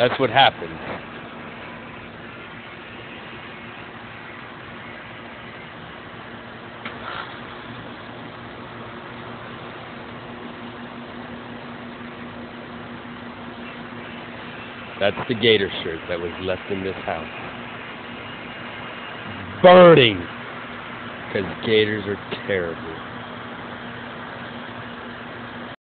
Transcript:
That's what happened. That's the gator shirt that was left in this house. Burning! Because gators are terrible.